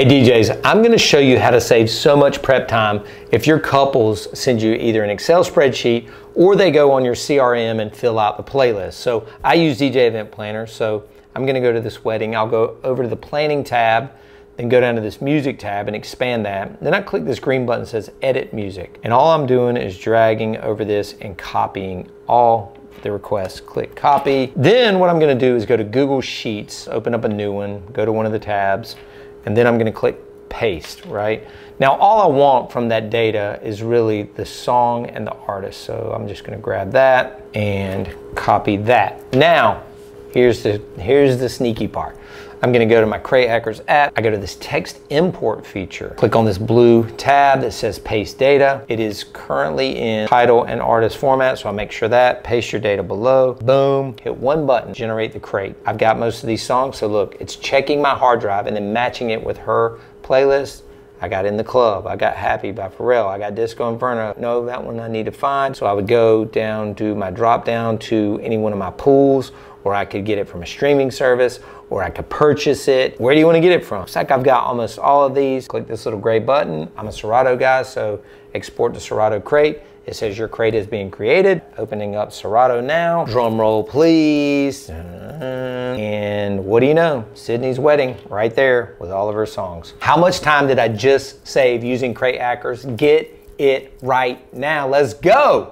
Hey DJs, I'm gonna show you how to save so much prep time if your couples send you either an Excel spreadsheet or they go on your CRM and fill out the playlist. So I use DJ Event Planner, so I'm gonna go to this wedding. I'll go over to the planning tab, then go down to this music tab and expand that. Then I click this green button that says edit music. And all I'm doing is dragging over this and copying all the requests, click copy. Then what I'm gonna do is go to Google Sheets, open up a new one, go to one of the tabs, and then I'm gonna click paste, right? Now all I want from that data is really the song and the artist. So I'm just gonna grab that and copy that. Now, here's the, here's the sneaky part. I'm gonna go to my Crate Hackers app. I go to this text import feature. Click on this blue tab that says paste data. It is currently in title and artist format, so I'll make sure that. Paste your data below. Boom. Hit one button, generate the crate. I've got most of these songs, so look, it's checking my hard drive and then matching it with her playlist. I got In the Club, I got Happy by Pharrell, I got Disco Inferno. No, that one I need to find. So I would go down to my drop down to any one of my pools or I could get it from a streaming service, or I could purchase it. Where do you want to get it from? It's like I've got almost all of these. Click this little gray button. I'm a Serato guy, so export to Serato Crate. It says your crate is being created. Opening up Serato now. Drum roll, please. And what do you know? Sydney's wedding right there with all of her songs. How much time did I just save using Crate Hackers? Get it right now. Let's go.